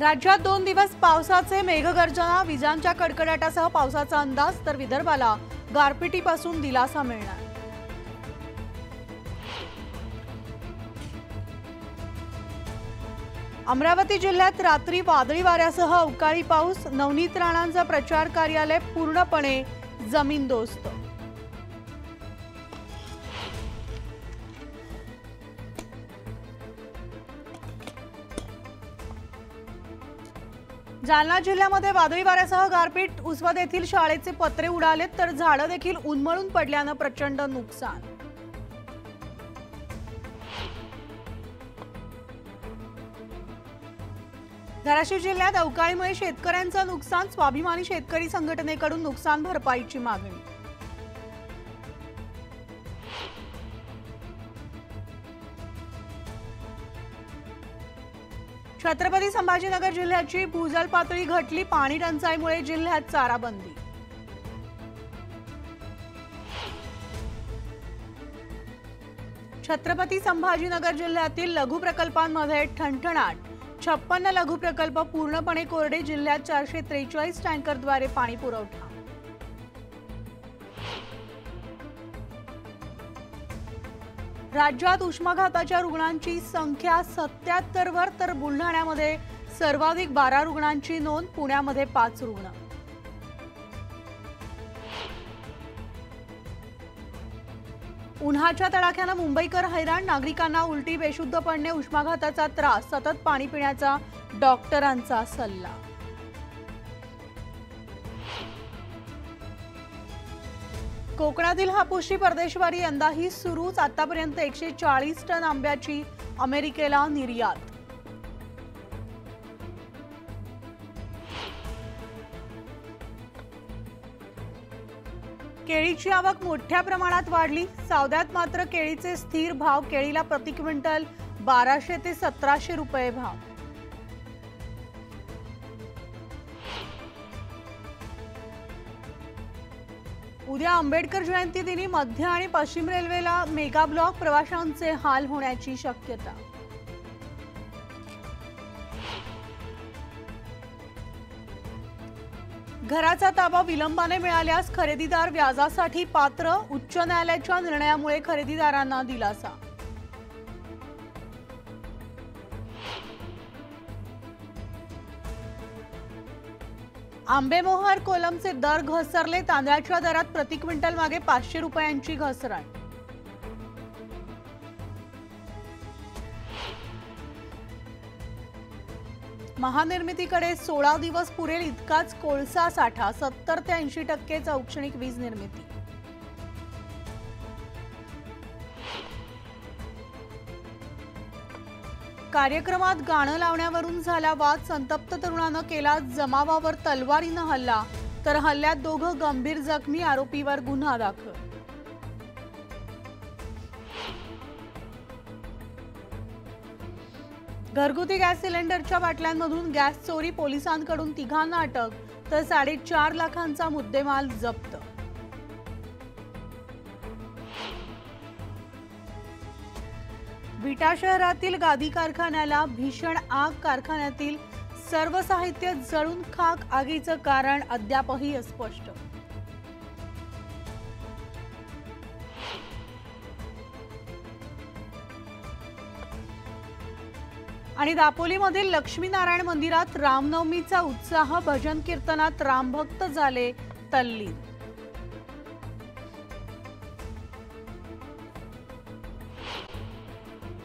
राज्यात दोन दिवस पावसाचे मेघगर्जना विजांच्या कडकडाटासह पावसाचा अंदाज तर विदर्भाला गारपिटीपासून दिलासा मिळणार. अमरावती जिल्ह्यात रात्री वादळी वाऱ्यासह अवकाळी पाऊस नवनीत राणांचं प्रचार कार्यालय पूर्णपणे जमीनदोस्त जालना जिल्ह्यामध्ये वादळी वाऱ्यासह गारपीट. उसवद येथील शाळेचे पत्रे उडालेत तर झाडं देखील उन्मळून पडल्यानं प्रचंड नुकसान. धाराशिव जिल्ह्यात अवकाळीमुळे शेतकऱ्यांचं नुकसान स्वाभिमानी शेतकरी संघटनेकडून नुकसान भरपाईची मागणी. छत्रपती संभाजीनगर जिल्ह्याची भूजल पातळी घटली पाणी टंचाईमुळे जिल्ह्यात चाराबंदी. छत्रपती संभाजीनगर जिल्ह्यातील लघु प्रकल्पांमध्ये ठणठणाट. छप्पन्न लघु प्रकल्प पूर्णपणे कोरडे जिल्ह्यात चारशे त्रेचाळीस टँकरद्वारे पाणी पुरवठा. राज्यात उष्माघाताच्या रुग्णांची संख्या सत्याहत्तरवर तर बुलढाण्यामध्ये सर्वाधिक बारा रुग्णांची नोंद पुण्यामध्ये पाच रुग्ण. उन्हाच्या तडाख्यानं मुंबईकर हैराण नागरिकांना उलटी बेशुद्ध पडणे उष्माघाताचा त्रास सतत पाणी पिण्याचा डॉक्टरांचा सल्ला. कोकणातील हापूसची परदेशवारी यंदाही सुरूच. आतापर्यंत एकशे चाळीस टन आंब्याची अमेरिकेला निर्यात. केळीची आवक मोठ्या प्रमाणात वाढली. सावद्यात मात्र केळीचे स्थिर भाव केळीला प्रति क्विंटल बाराशे ते सतराशे रुपये भाव. उद्या आंबेडकर जयंती दिनी मध्य आणि पश्चिम रेल्वेला मेगा ब्लॉक प्रवाशांचे हाल होण्याची शक्यता. घराचा ताबा विलंबाने मिळाल्यास खरेदीदार व्याजासाठी पात्र उच्च न्यायालयाच्या निर्णयामुळे खरेदीदारांना दिलासा. आंबेमोहर कोलमचे दर घसरले तांदळाच्या दरात प्रति क्विंटल मागे पाचशे रुपयांची घसरण. महानिर्मितीकडे सोळा दिवस पुरेल इतकाच कोळसा साठा सत्तर ते ऐंशी टक्के औक्षणिक वीज निर्मिती. कार्यक्रमात गाणं लावण्यावरून झाला वाद संतप्त तरुणानं केला जमावावर तलवारीनं हल्ला. तर हल्ल्यात दोघं गंभीर जखमी आरोपीवर गुन्हा दाखल. घरगुती गॅस सिलेंडरच्या बाटल्यांमधून गॅस चोरी पोलिसांकडून तिघांना अटक तर साडेचार लाखांचा मुद्देमाल जप्त. विटा शहरातील गादी कारखान्याला भीषण आग कारखान्यातील सर्व साहित्य जळून खाक आगीचं कारण अद्यापही अस्पष्ट. आणि दापोलीमधील लक्ष्मीनारायण मंदिरात रामनवमीचा उत्साह भजन कीर्तनात रामभक्त झाले तल्लीन.